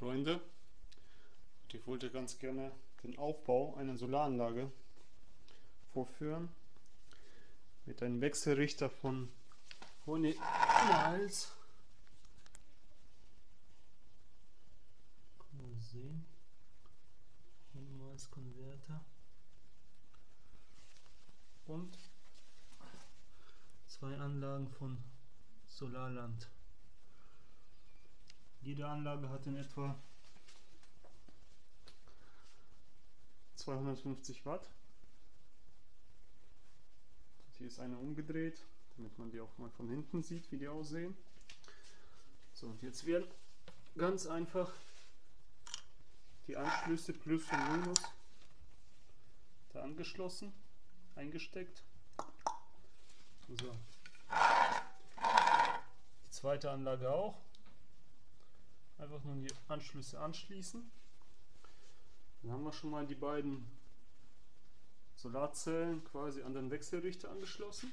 Freunde, ich wollte ganz gerne den Aufbau einer Solaranlage vorführen mit einem Wechselrichter von Honig Miles. Kann man sehen. Miles Konverter und zwei Anlagen von Solarland. Jede Anlage hat in etwa 250 Watt. Hier ist eine umgedreht, damit man die auch mal von hinten sieht, wie die aussehen. So, und jetzt werden ganz einfach die Anschlüsse Plus und Minus da angeschlossen, eingesteckt. So. Die zweite Anlage auch. Einfach nur die Anschlüsse anschließen. Dann haben wir schon mal die beiden Solarzellen quasi an den Wechselrichter angeschlossen.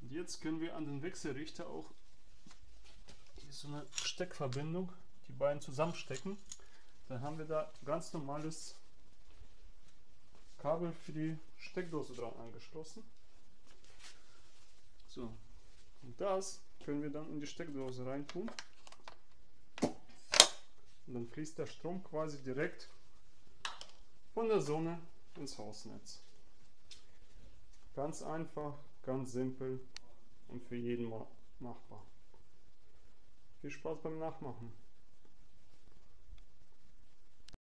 Und jetzt können wir an den Wechselrichter auch hier so eine Steckverbindung, die beiden zusammenstecken. Dann haben wir da ganz normales Kabel für die Steckdose dran angeschlossen. So, und das können wir dann in die Steckdose reintun. Dann fließt der Strom quasi direkt von der Sonne ins Hausnetz. Ganz einfach, ganz simpel und für jeden machbar. Viel Spaß beim Nachmachen.